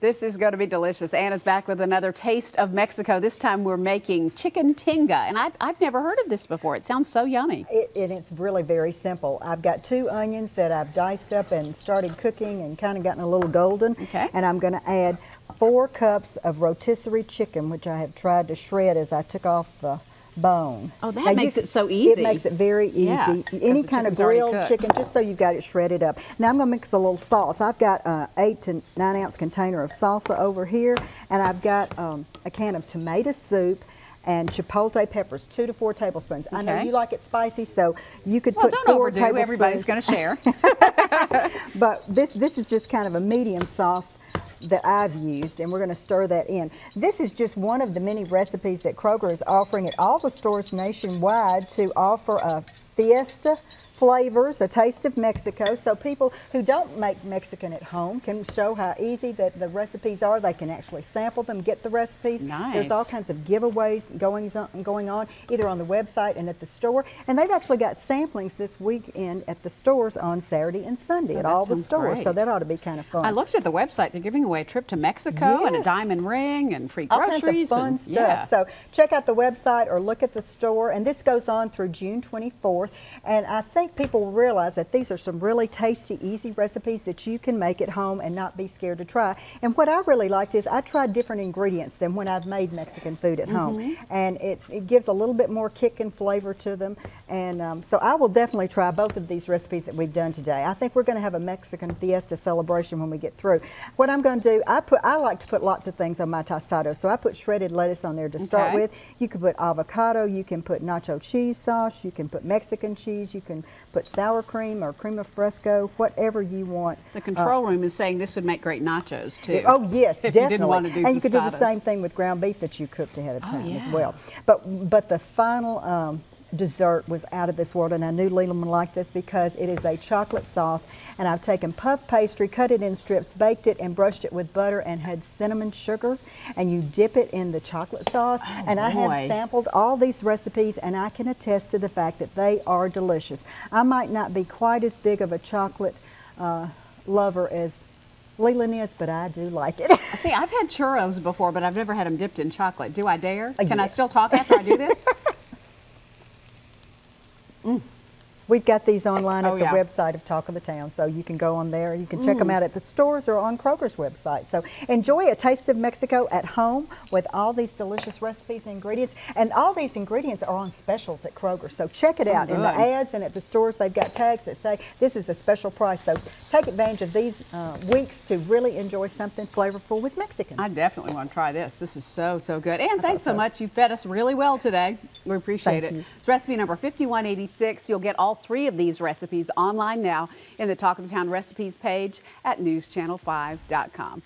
This is going to be delicious. Anna's back with another taste of Mexico. This time we're making chicken tinga, and I, have never heard of this before. It sounds so yummy. It, and it's really very simple. I've got two onions that I've diced up and started cooking and kind of gotten a little golden. Okay. And I'm going to add four cups of rotisserie chicken, which I have tried to shred as I took off the bone. Oh, that now makes you, it so easy. It makes it very easy. Yeah, Any kind of grilled chicken, just so you've got it shredded up. Now I'm going to mix a little sauce. I've got an eight to nine ounce container of salsa over here, and I've got um, a can of tomato soup and chipotle peppers, two to four tablespoons. Okay. I know you like it spicy, so you could well, put don't four overdo. tablespoons. Everybody's going to share. but this this is just kind of a medium sauce that I've used, and we're going to stir that in. This is just one of the many recipes that Kroger is offering at all the stores nationwide to offer a fiesta flavors, a taste of Mexico, so people who don't make Mexican at home can show how easy that the recipes are. They can actually sample them, get the recipes. Nice. There's all kinds of giveaways going on, going on, either on the website and at the store. And they've actually got samplings this weekend at the stores on Saturday and Sunday oh, at all the stores. Great. So that ought to be kind of fun. I looked at the website. They're giving away a trip to Mexico yes. and a diamond ring and free all groceries. All kinds of fun and, stuff. Yeah. So check out the website or look at the store. And this goes on through June 24th. And I think people realize that these are some really tasty, easy recipes that you can make at home and not be scared to try. And what I really liked is I tried different ingredients than when I've made Mexican food at mm -hmm. home. Mm-hmm. And it, it, gives a little bit more kick and flavor to them. And um, so I will definitely try both of these recipes that we've done today. I think we're going to have a Mexican fiesta celebration when we get through. What I'm going to do, I put I like to put lots of things on my tostado. So I put shredded lettuce on there to start with. You can put avocado, you can put nacho cheese sauce, you can put Mexican cheese, you can put sour cream or cream of fresco, whatever you want. The control uh, room is saying this would make great nachos too. Oh yes, if definitely. You didn't want to do and you could do the same thing with ground beef that you cooked ahead of oh, time oh, yeah. as well. But but the final um, dessert was out of this world and I knew Leland would like this because it is a chocolate sauce and I've taken puff pastry, cut it in strips, baked it and brushed it with butter and had cinnamon sugar and you dip it in the chocolate sauce oh, and boy. I have sampled all these recipes and I can attest to the fact that they are delicious. I might not be quite as big of a chocolate uh, lover as Leland is, but I do like it. See, I've had churros before, but I've never had them dipped in chocolate. Do I dare? Uh, Can yeah. I still talk after I do this? Mm. We've got these online at oh, the yeah. website of Talk of the Town, so you can go on there. You can check mm. them out at the stores or on Kroger's website. So enjoy a taste of Mexico at home with all these delicious recipes and ingredients. And all these ingredients are on specials at Kroger, so check it out. Oh, in the ads and at the stores, they've got tags that say this is a special price. So take advantage of these uh, weeks to really enjoy something flavorful with Mexican. I definitely want to try this. This is so, so good. And thanks so, so much. You fed us really well today. We appreciate Thank it. You. It's recipe number 5186. You'll get all three of these recipes online now in the Talk of the Town recipes page at newschannel5.com.